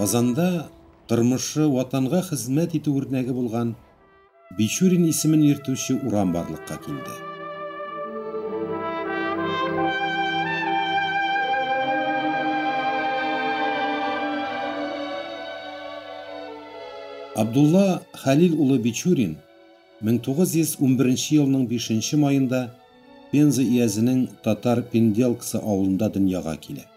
Казанда тормышы ватанга хезмәт итү үрнәге булган Бичурин исемен йөртүче урам барлыкка килде. Абдулла Халил улы Бичурин 1911 елның 5 майында Пенза иязінің татар Пенделксы ауылында дөньяга килә.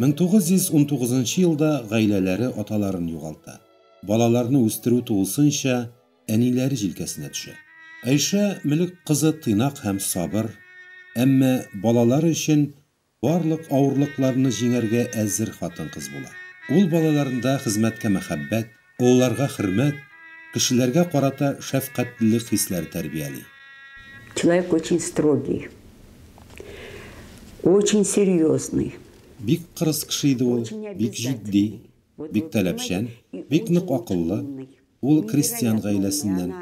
1919 елда гаиләләре аталарын югалта. Балаларны үстерү тулысынча әниләре җилкәсенә төшә. Айша милек кызы тыйнак һәм сабыр, әмма балалары өчен барлык авырлыкларны җиңәргә әзер хатын кыз була. Ул балаларында хезмәткә мәхәббәт, улларга хөрмәт, кешеләргә карата шәфкатьлелек хисләре тәрбияли. Человек очень строгий, очень серьезный. Бик кырыс кеше иде ул, бик җитди, бик таләпчән, бик нык акыллы. Ул крестьян гаиләсеннән.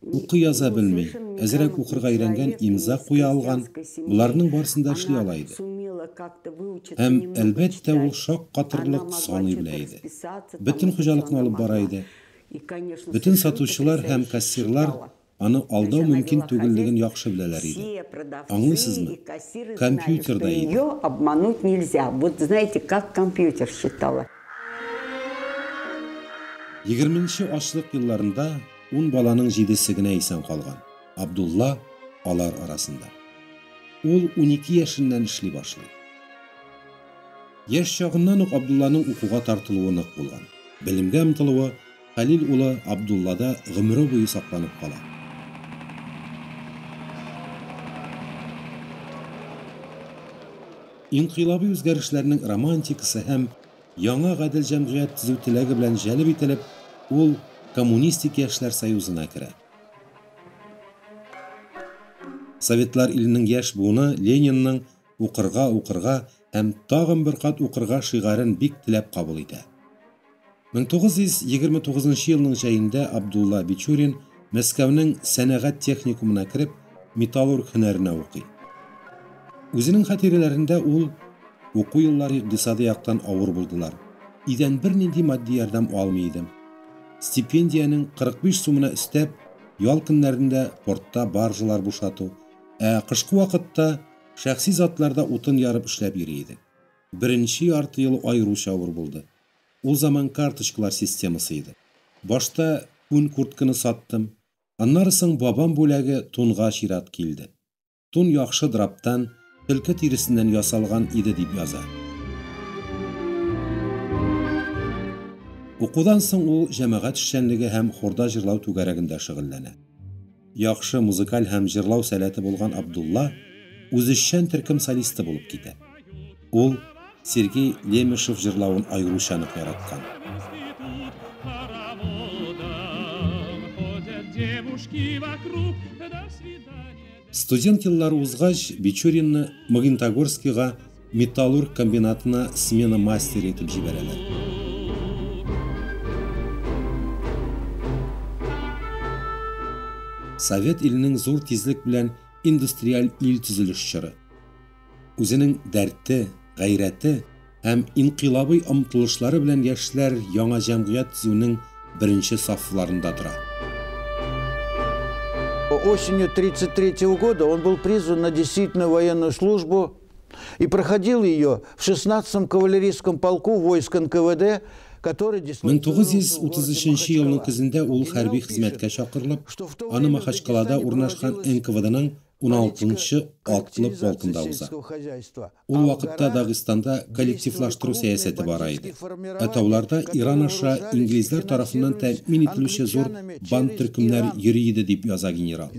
Укый яза белми, әзрәк укырга өйрәнгән, имза куя алган. Буларның барысында эшли ала иде. Һәм әлбәттә ул шак катырлык саный белә иде. Бөтен хуҗалыкны алып бара иде. Бөтен сатучылар һәм кассирлар аны алдау мөмкин түгеллеген яхшы беләләр иде. Аңлыйсызмы? Компьютерда иде. Ее обмануть нельзя. Вот знаете, как компьютер считала. 20-нче ашлык елларында 10 баланың 7-се генә исән калган. Абдулла алар арасында. Ул 12 яшеннән эшли башлый. Яш чагыннан ук Абдулланың укуга тартылуы нык булган. Белемгә омтылуы Халил улы Абдуллада гомере буе сакланып кала. Инкыйлаби үзгәрешләрнең романтикасы һәм яңа гадел җәмгыять төзү теләге белән җәлеп ителеп, ул Коммунистик яшьләр союзына керә. Советлар иленең яшь буыны Ленинның укырга, укырга һәм тагын бер кат укырга шигарын бик теләп кабул итә. 1929 елның җәендә Абдулла Бичурин Мәскәүнең сәнәгать техникумына кереп, металлург һөнәренә укый. Үзенең хатирәләрендә ул уку еллары икътисади яктан авыр булдылар. Идән бернинди матди ярдәм алмый идем. Стипендияның 45 сумына истәп, ял көннәрендә портта баржалар бушату, ә кышкы вакытта шәхси затларда утын ярып эшләп йөри идек. Беренче ярты ел айруча авыр булды. Ул заман карточкалар системасы иде. Башта күн куртканы саттым. Аннары соң бабам бүләге тунга чират килде. Тун яхшы драптан, төлке тиресеннән ясалган иде дип яза. Укудан соң ул җәмәгать эшчәнлеге һәм хорда җырлау түгәрәгендә шөгыльләнә. Яхшы музыкаль һәм җырлау сәләте булган Абдулла үзешчән төркем солисты булып китә. Ул Сергей Лемешев җырлавын айруча нык яраткан. Студент еллары узгач, Бичуринны Магнитогорскийга металлург комбинатына смена мастер итеп җибәрәләр. Совет иленең зур тизлек белән индустриаль ил төзелеш чоры. Үзенең дәрте, гайрәте һәм инкыйлабый омтылышлары белән яшьләр яңа җәмгыять төзүнең беренче сафларында тора. Осенью 1933 года он был призван на действительную военную службу и проходил ее в 16-м кавалерийском полку войск НКВД, который 1933 елның көзендә ул хәрби хезмәткә чакырылып, аны Махачкалада урнашкан НКВДның 16-нчы атлы полкында уза. Ул вакытта Дагыстанда коллективлаштыру сәясәте бара иде. Ә тауларда Иран аша инглизләр тарафыннан тәэмин ителүче зур банд төркемнәр йөри иде дип яза генерал.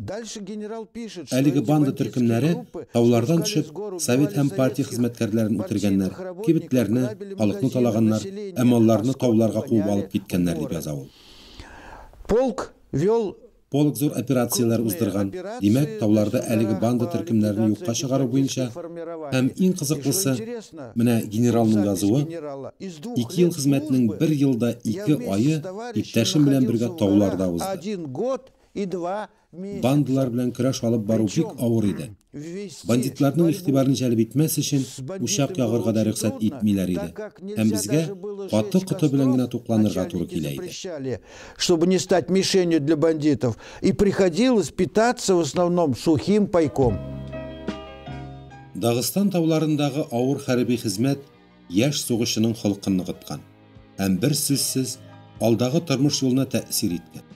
Әлеге банда төркемнәре таулардан төшеп, совет һәм партия хезмәткәрләрен үтергәннәр, кибетләрне, халыкны талаганнар, ә малларны тауларга куып алып киткәннәр дип яза ул. Полк вел Полк зур операциялар уздырган. Димәк, тауларда әлеге банда төркемнәрен юкка чыгару буенча һәм иң кызыклысы, менә генералның язуы, 2 ел хезмәтнең 1 елда 2 айы иптәшем белән бергә тауларда узды. Бандалар белән көрәш алып бару бик авыр иде бандитларның игътибарын җәлеп итмәс өчен учак ягырга да рөхсәт итмиләр иде һәм безгә каты коты белән генә тукланырга туры килә иде чтобы не стать мишенью для бандитов. И приходилось питаться в основном сухим пайком. Дагыстан тауларындагы авыр хәрби хезмәт яшь сугышчының холкын ныгыткан һәм бер сүзсез алдагы тормыш юлына тәэсир иткән.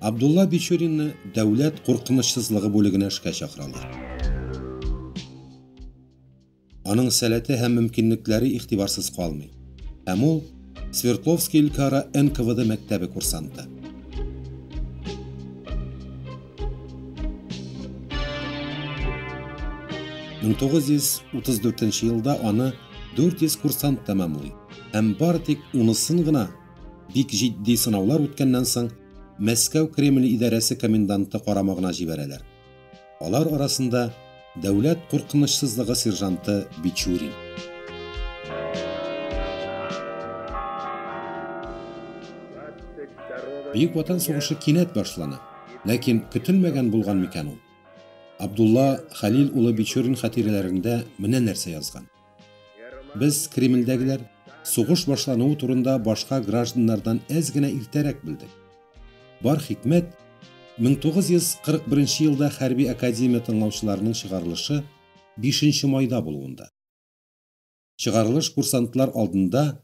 Абдулла Бичуринны дәүләт куркынычсызлыгы бүлегенә эшкә чакыралар. Аның сәләте һәм мөмкинлекләре игътибарсыз калмый. Һәм ул Свердловский өлкәара НКВД мәктәбе курсанты. Утыз дүртенче елда аны 400 курсант тәмамлый һәм бары тик унысын гына бик җитди сынаулар үткәннән соң Мәскәү Кремль идарәсе коменданты карамагына җибәрәләр. Алар арасында дәүләт куркынычсызлыгы сержанты Бичурин. Бөек Ватан сугышы кинәт башлана, ләкин көтелмәгән булган микән ул. Абдулла Халил улы Бичурин хатирәләрендә менә нәрсә язган. Без Кремльдәгеләр сугыш башлануы турында башка гражданнардан әз генә иртәрәк белдек. Бар хикмәт 1941 елда хәрби академия тыңлаучыларының чыгарылышы 5 майда булуында. Чыгарылыш курсантлар алдында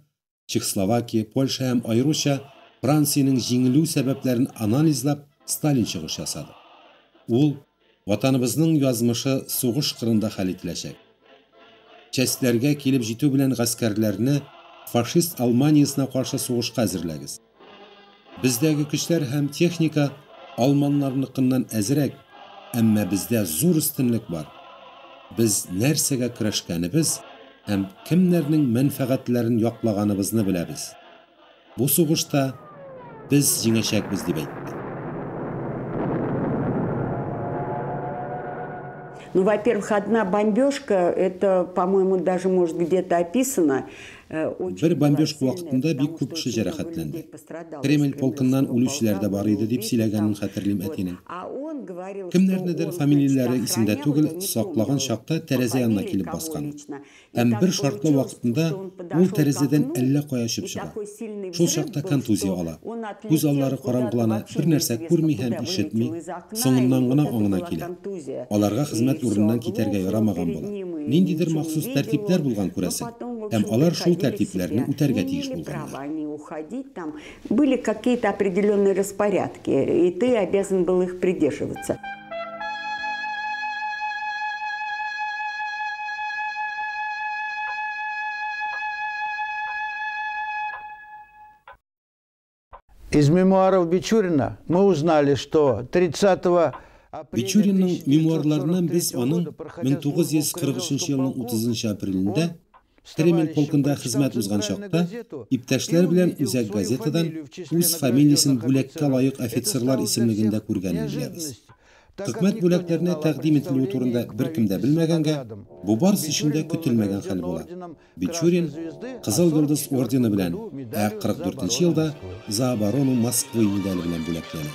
Чехословакия, Польша һәм айруча Франциянең җиңелү сәбәпләрен анализлап Сталин чыгыш ясады. Ул ватаныбызның язмышы сугыш кырында хәл ителәчәк. Частьләргә килеп җитү белән гаскәрләрне фашист Алманиясына каршы сугышка әзерләгез. Бездәге көчләр һәм техника алманнарныкыннан әзрәк, әмма бездә зур өстенлек бар. Без нәрсәгә көрәшкәнебез һәм кемнәрнең мәнфәгатьләрен яклаганыбызны беләбез. Бу сугышта без җиңәчәкбез дип әйтте. Ну, во-первых, одна бомбежка, это, по-моему, даже может где-то описано. Бомбежка сильная, вакытында бик күп что кеше пострадало Кремль полкыннан үлүчеләр дә бар иде дип полка, сөйләгәнен там. хәтерлим Вот. әтинең. А он говорил, Кемнәрнедер что он, фамилияләре значит, исемдә охранял, түгел, я не саклаган по тәрәзә янына баскан. лично. И Һәм бер шартлы вакытында ул окну, әллә кая и чыга. Шул был, контузия ала. Күз аллары караңгылана, бер нәрсә күрми һәм ишетми, соңыннан гына аңына килә. Аларга хезмәт оглох китәргә ярамаган була. Ниндидер махсус он. булган күрәсең. Һәм алар шул приходили в тәртипләрне үтәргә тиеш булганнар. уходить, там были какие-то определенные распорядки, и ты обязан был их придерживаться. Из мемуаров Бичурина мы узнали, что 30 апреля Бичуринның 1943 мемуарларыннан біз аның года, проходя службу в 1943 елның Кремлевском 30 апрелендә Кремль полкында хезмәт узган чакта иптәшләр белән үзәк газетадан үз фамилиясен бүләккә лаек офицерлар исемлегендә күргәнен беләбез. не бүләкләренә тәкъдим ителүе турында беркем дә белмәгәнгә, бу барысы өчен дә көтелмәгән хәл була. Бичурин Кызыл Йолдыз 44 ордены белән, ә медалью за 44 оборону елда за оборону Москвы медале белән бүләкләнә.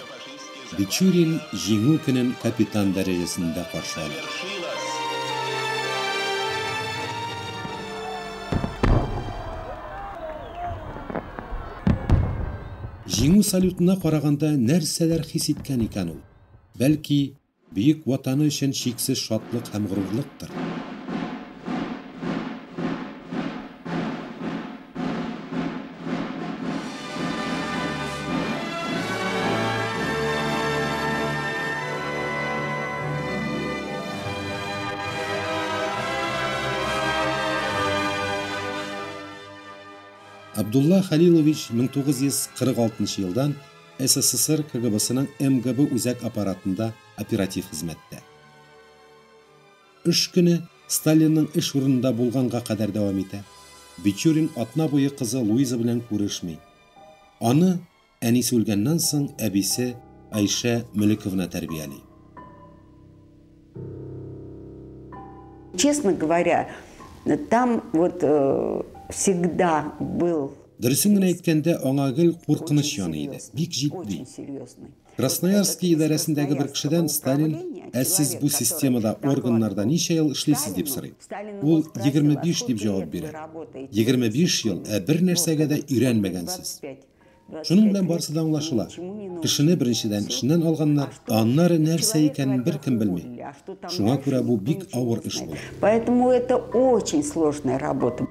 Бичурин җиңү көнен капитан дәрәҗәсендә каршы ала. Җиңү салютына караганда нәрсәләр хис иткән икән ул? Бәлки, бөек ватаны өчен шиксез шатлык һәм горурлыктыр. Абдулла Халилович 1946 елдан СССР КГБсының МГБ үзәк аппаратында оператив хезмәттә. Үш көне Сталинның эш урынында булганга кадәр дәвам итә. Бичурин атна буе кызы Луиза белән күрешми. Аны әнисе үлгәннән соң әбисе Айша Мөлековна тәрбияли. Честно говоря, там вот э, всегда был аңа гел куркыныч яны иде. бик серьезный. красноярский идарәсендәге бер кешедән сталин ә сез бу системада органнарда ничә ел эшлисез? дип сорый. Ул 25 дип җавап бирә. 25 ел ә бер нәрсәгә дә өйрәнмәгәнсез шуның белән барысы да аңлашыла. кешене беренчедән эшеннән алганнар аннары нәрсә икәнен беркем белми. шуңа күрә бу бик авыр эш була Поэтому это очень сложная работа.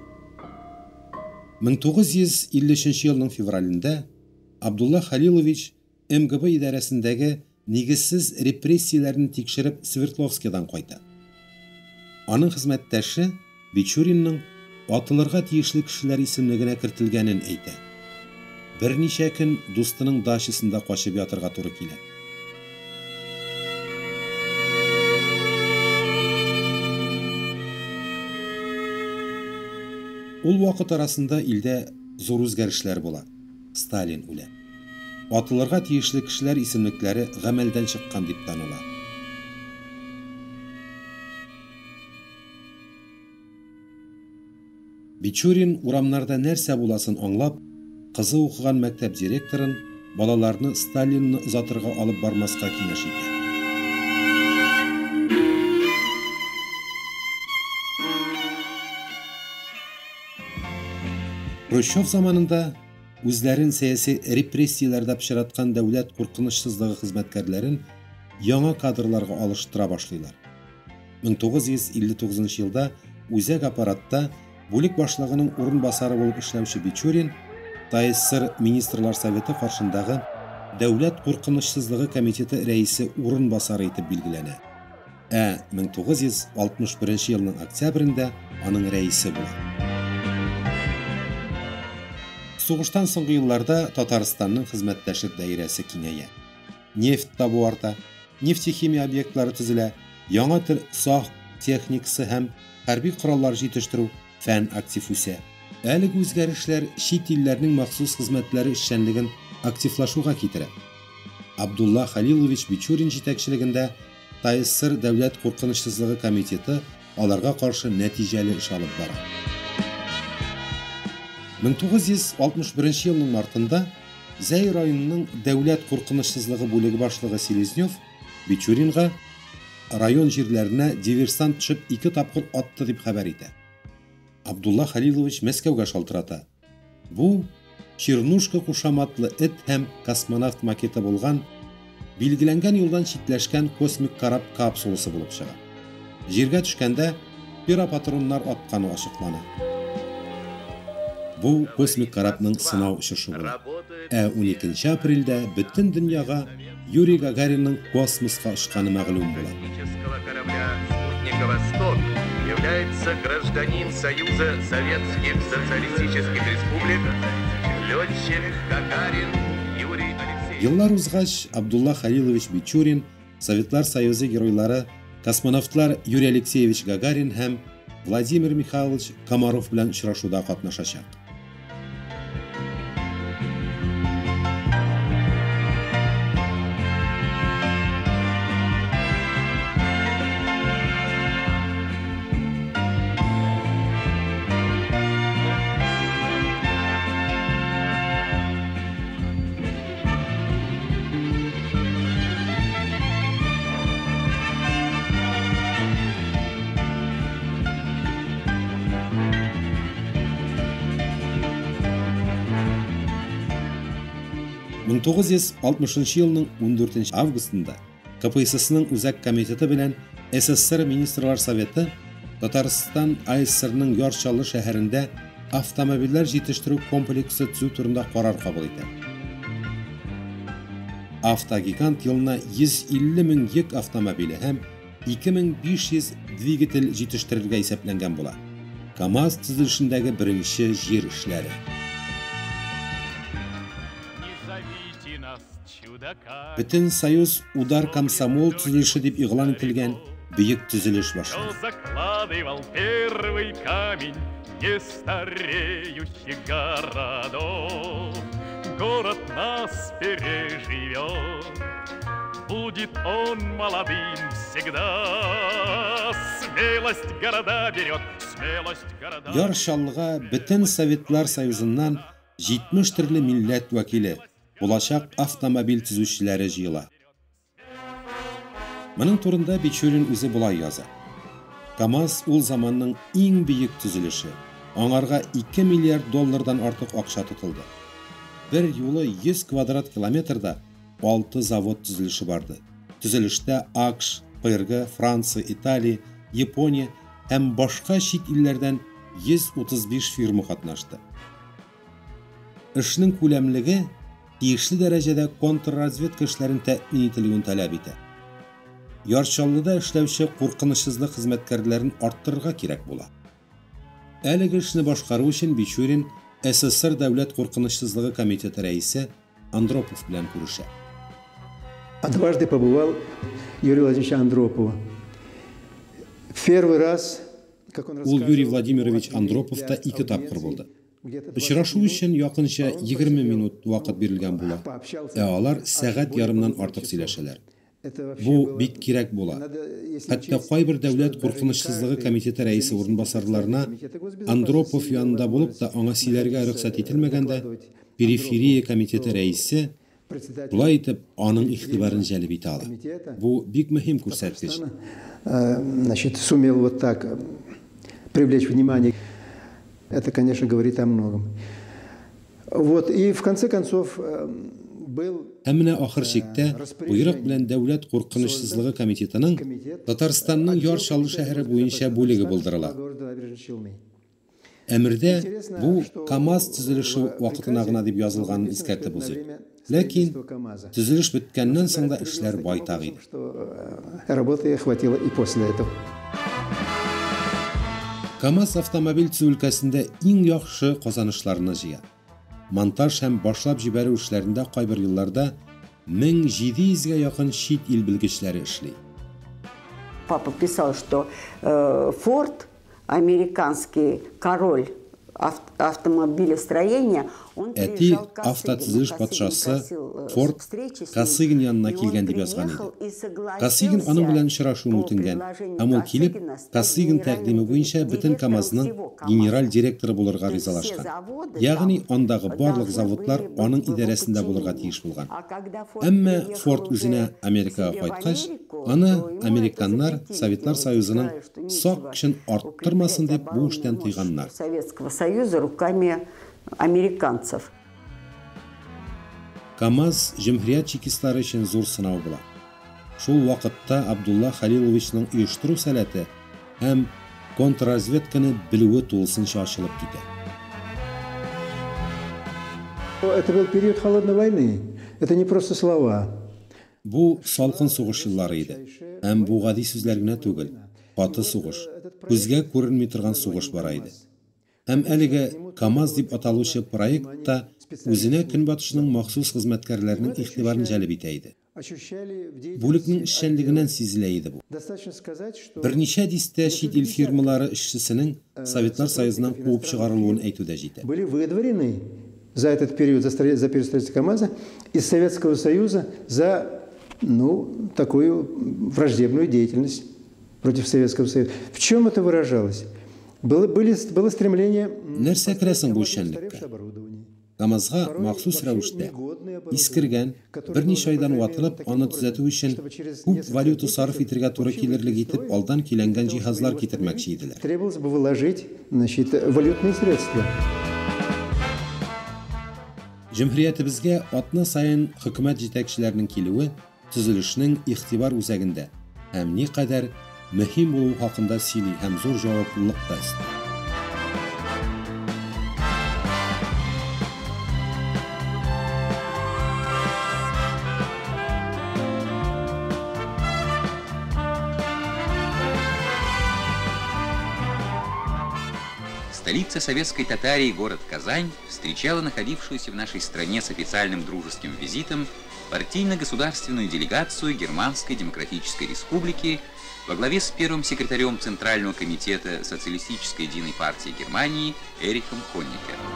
1953 елның февралендә Абдулла Халилович МГБ идарәсендәге нигезсез репрессияләрне тикшереп Свердловскидан кайта. Аның хезмәттәше Бичуринның атылырга тиешле кешеләр исемлегенә кертелгәнен әйтә. Берничә көн дустының дачасында качып ятырга туры килә. Ул вакыт арасында илдә зур үзгәрешләр була. Сталин үлә. Атылырга тиешле кешеләр исемлекләре гамәлдән чыккан дип таныла. Бичурин урамнарда нәрсә буласын аңлап, кызы укыган мәктәп директорын балаларны Сталинны озатырга алып бармаска киңәш итә. Хрущев заманында үзләрен сәяси репрессияләрдә пычраткан дәүләт куркынычсызлыгы хезмәткәрләрен яңа кадрларга алыштыра башлыйлар. 1959 елда үзәк аппаратта бүлек башлыгының урынбасары булып эшләүче Бичурин ТССР Министрлар Советы каршындагы Дәүләт куркынычсызлыгы комитеты рәисе урынбасары итеп билгеләнә. Ә 1961 елның октябрендә аның рәисе була. Сугыштан соңгы елларда Татарстанның хезмәттәшлек даирәсе киңәя. Нефть табу арта, нефтехимия объектлары төзелә, яңа төр сах техникасы һәм хәрби кораллар җитештерү фән актив үсә. Әлеге үзгәрешләр чит илләрнең махсус хезмәтләре эшчәнлеген активлашуга китерә. Абдулла Халилович Бичурин җитәкчелегендә ТССР Дәүләт куркынычсызлыгы комитеты аларга каршы нәтиҗәле эш алып бара. 1961 елның мартында Зәй районының дәүләт куркынычсызлыгы бүлеге башлыгы Селезнев Бичуринга район җирләренә диверсант төшеп ике тапкыр атты дип хәбәр итә. Абдулла Халилович Мәскәүгә шалтырата. Бу Чернушка кушаматлы эт һәм космонавт макеты булган билгеләнгән юлдан читләшкән космик карап капсуласы булып чыга. Җиргә төшкәндә пиропатроннар атканы ачыклана. Бу космик карапның сынау очышы була. Ә 12 апрельдә бөтен дөньяга Юрий Гагаринның космического корабля «Спутника Восток» является гражданин Союза Советских Социалистических Республик, летчик Гагарин Юрий Алексеевич. Еллар узгач, Абдулла Халилович Бичурин, Советлар Союзы геройлары, космонавтлар Юрий Алексеевич Гагарин һәм Владимир Михайлович Комаров белән очрашуда катнашачак. Мең тугыз йөз алтмышынчы елның 14 августында КПССның үзәк комитеты белән СССР Министрлар Советы Татарстан АССРның Ярчалы шәһәрендә автомобильләр җитештерү комплексы төзү турында карар кабул итә. Автогигант елына 150 мең йөк автомобиле һәм 2500 двигатель җитештерергә исәпләнгән була. КАМАЗ төзелешендәге беренче җир эшләре. Бөтен союз удар комсомол төзелеше дип игълан ителгән бөек төзелеш кто башлана. закладывал первый камень нестареющих городов. Город нас переживет, будет он молодым всегда. Смелость города берет, смелость города. Яр бөтен Советлар Союзыннан 70 төрле милләт вәкиле, булачак автомобиль төзүчеләре җыела. Моның турында Бичурин үзе булай яза. КАМАЗ ул заманның иң бийек төзелеше. Аңарга 2 миллиард доллардан артык акча тотылды. Бер юлы 100 квадрат километрда 6 завод төзелеше барды. Төзелештә АКШ, ПРГ, Франция, Италия, Япония башка чит илләрдән 135 фирма катнашты. Эшнең күләмлеге тиешле дәрәҗәдә контрразведка эшләрен тәэмин ителүен таләп итә. Ярчаллыда эшләүче куркынычсызлык хезмәткәрләрен арттырырга кирәк була. Әлеге эшне башкару өчен Бичурин СССР дәүләт куркынычсызлыгы комитеты рәисе Андропов белән күрешә. А дважды побывал Юрий Владимирович Андропова. В Первый раз, как он Ул Юрий Владимирович Андроповта ике тапкыр булды. Очрашу өчен якынча 20 минут вакыт бирелгән була. Ә алар сәгать ярымнан була. Надо, если Хәтта честно, кайбер дәүләт даже куркынычсызлыгы каждый комитеты рәисе урынбасарларына Андропов янында булып та аңа сөйләргә рөхсәт ителмәгәндә, периферия рәисе председатель Булай итеп, аның игътибарын җәлеп итә ала. Бу бик мөһим э, значит, сумел вот так э, привлечь внимание. Это, конечно, говорит о многом. Вот, и в конце концов э, был Ә менә ахыр чиктә буйрык белән дәүләт куркынычсызлыгы комитетының Татарстанның бүлеге булдырыла. города Набережной Челны. Әмердә бу КАМАЗ төзелеше вакытына гына дип язылганын искәртеп узый. Ләкин төзелеш беткәннән соң да иде. Что э, работы хватило и после этого. КАМАЗ автомобиль төзү өлкәсендә иң яхшы казанышларны җыя. Монтаж һәм башлап җибәрү эшләрендә кайбер елларда 1700-гә якын чит ил белгечләре эшли. Папа писал, что э, Форд, американский король ав- автомобилестроения, Әти Косыгину. патшасы Форд. Косыгин янына приехал иде. и согласился Косыгин аның белән очрашуын үтенгән. Һәм ул килеп, Косыгин тәкъдиме буенча бөтен КАМАЗның генераль директоры булырга ризалашкан. Ягъни андагы барлык должны заводлар аның его идарәсендә булырга тиеш булган. Әмма Форд үзенә Америкага кайткач, аны американнар Советлар Союзының сак көчен арттырмасын дип бу эштән тыйганнар. Советского Союза руками американцев. КАМАЗ җөмһүрият чекистлары өчен зур сынау була. Шул вакытта Абдулла Халиловичның оештыру сәләте һәм контрразведканы белүе тулысынча ачылып китә. Это был период холодной войны. Это не просто слова. Бу салкын сугыш еллары иде. Һәм бу гади сүзләр генә түгел. Каты сугыш. Күзгә күренми торган сугыш бара иде. Һәм әлеге КАМАЗ дип аталучы проектта үзенә көнбатышның махсус хезмәткәрләренең игътибарын җәлеп итә иде. Бүлекнең эшчәнлегеннән сизелә иде бу. Берничә дистә фирмалары эшчесенең Советлар Союзыннан куып чыгарылуын әйтүдә җитә. были выдворены за этот период, за, за период КАМАЗа из Советского Союза за ну, такую враждебную деятельность против Советского Союза. В чем это выражалось? Было, были, было стремление бу устаревшее эшчәнлеккә? оборудование. КАМАЗга махсус рәвештә искергән, берничә айдан ватылып, аны төзәтү өчен күп валюта сарыф итәргә туры килерлек итеп алдан киләнгән җиһазлар китермәкче иделәр. Требовалось бы вложить значит, валютные средства. Җөмһүриятебезгә атна сайын хөкүмәт җитәкчеләренең килүе төзелешнең игътибар үзәгендә һәм никадәр булуы хакында сөйли һәм зур җаваплылык та өсти. Столица советской Татарии, город Казань, встречала находившуюся в нашей стране с официальным дружеским визитом партийно-государственную делегацию Германской Демократической Республики во главе с первым секретарем Центрального комитета Социалистической единой партии Германии Эрихом Хонникером.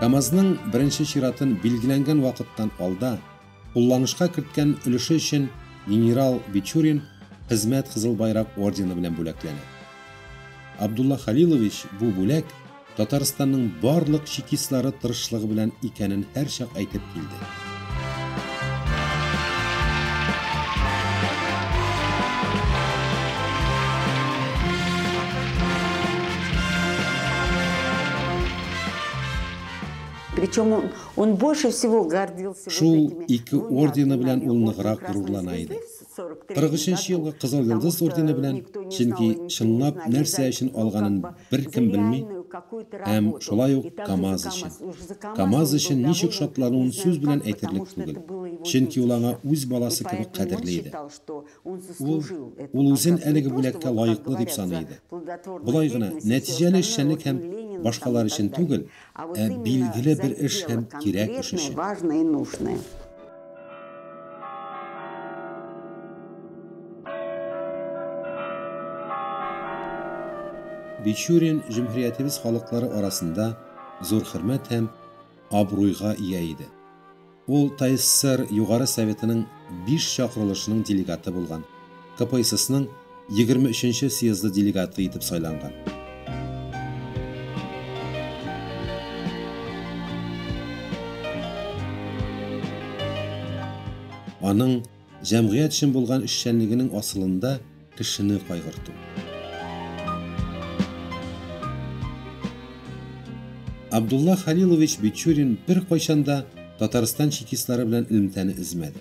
КАМАЗның беренче чиратын билгеләнгән вакыттан алда кулланышка керткән өлеше өчен генерал Бичурин хезмәт Кызыл байрак ордены белән бүләкләнә. Абдулла Халилович бу бүләк Татарстанның барлык чекистлары тырышлыгы белән икәнен һәр чак әйтеп килде. Причем он, он больше всего гордился Шул ике ордены белән ул ныграк горурлана звезды иде. в 43 43 елгы году, Кызыл потому Йолдыз что ордены белән, чөнки чынлап нәрсә өчен алганын беркем за белми, реальную какую-то һәм работу. шулай ук также КАМАЗ өчен. КАМАЗ. Өчен был ничек шатлануын сүз белән әйтерлек түгел. Чөнки ул аңа үз баласы кебек кадерле иде. Ул, ул үзен әлеге бүләккә лаеклы дип саный иде. Болай гына нәтиҗәле эшчәнлек һәм башкалар өчен далее. түгел, ә билгеле бер эш һәм кирәк эш конкретное, өчен. Бичурин җөмһүриятебез халыклары арасында зур хөрмәт һәм абруйга ия иде. Ул ТССР Югары Советының 5 чакырылышының делегаты булган. КПССның 23-нче съезды делегаты итеп сайланган. Аның җәмгыять өчен булган эшчәнлегенең асылында кешене кайгырту. Абдулла Халилович Бичурин бер кайчанда Татарстан чекистлары белән элемтәне измәде.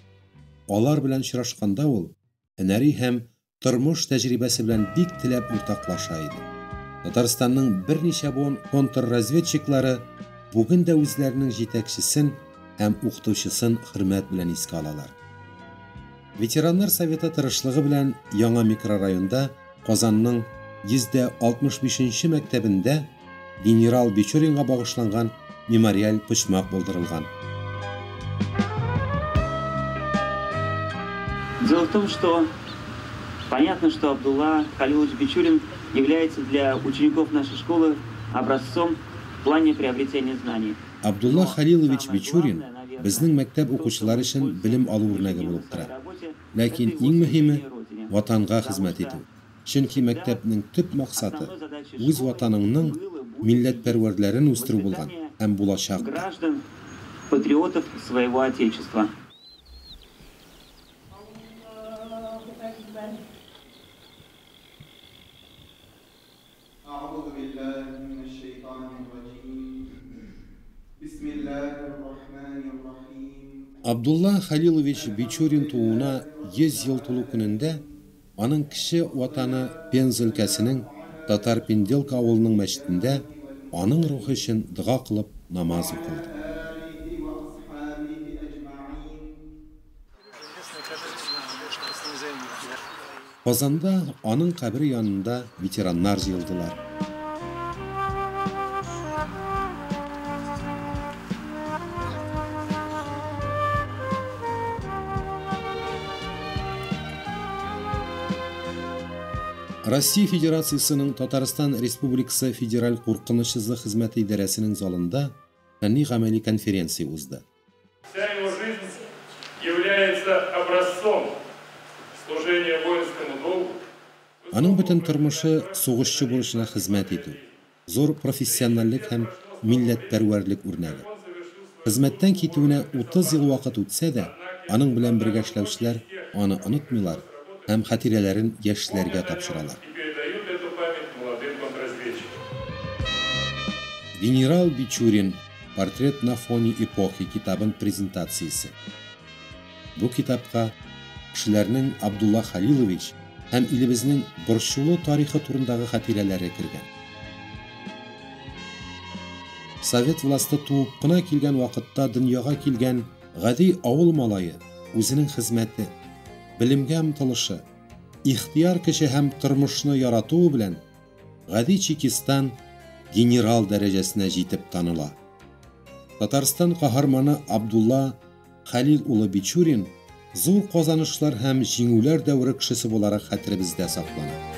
Алар белән очрашканда ул һөнәри һәм тормыш тәҗрибәсе белән бик теләп уртаклаша иде. Татарстанның берничә буын контрразведчиклары бүген дә үзләренең җитәкчесен һәм укытучысын хөрмәт белән искә алалар. Ветераннар советы тырышлыгы белән яңа микрорайонда Казанның 165-нче мәктәбендә генерал Бичуринга багышланган мемориаль почмак булдырылган. Дело в том, что понятно, что Абдулла Халилович Бичурин является для учеников нашей школы образцом в плане приобретения знаний. Абдулла Халилович Бичурин безнең мәктәп укучылары өчен белем алу үрнәге булып тора. Ләкин иң мөһиме ватанга хезмәт итү. Чөнки мәктәпнең төп максаты үз ватаныңның милләтпәрвәрләрен үстерү булган һәм булачак граждан патриотов своего отечества. Абдулла Халилович Бичурин тууна 100 ел тулу күнендә аның кеше ватаны Пенза өлкәсенең татар пенделка ауылының мәшітінде аның рухы үшін дұға қылып намаз оқылды қазанда аның қабірі янында ветерандар жиылдылар. Россия Федерациясының Татарстан Республикасы Федераль куркыныч сызы хезмәте идарәсенең залында фәнни гамәли конференция узды. Вся его жизнь является образцом служения воинскому долгу. Аның бөтен тормышы сугышчы булышына хезмәт итү. Зур һәм милләтпәрвәрлек үрнәге. Хезмәттән китүенә 30 ел вакыт үтсә дә, аның белән бергә эшләүчеләр аны онытмыйлар һәм хатирәләрен яшьләргә тапшыралар. Генерал Бичурин Портрет на фоне эпохи китабын презентациясе. Бу китапка кешеләрнең Абдулла Халилович һәм илебезнең борчулы тарихы турындагы хатирәләре кергән. Совет власты туып кына килгән вакытта дөньяга килгән гади авыл малае үзенең хезмәте, белемгә омтылышы, ихтияр кеше һәм тормышны яратуы белән гади Чекистан генерал дәрәҗәсенә җитеп таныла. Татарстан каһарманы Абдулла Халил улы Бичурин зур казанышлар һәм җиңүләр дәвре кешесе буларак хәтеребездә саклана.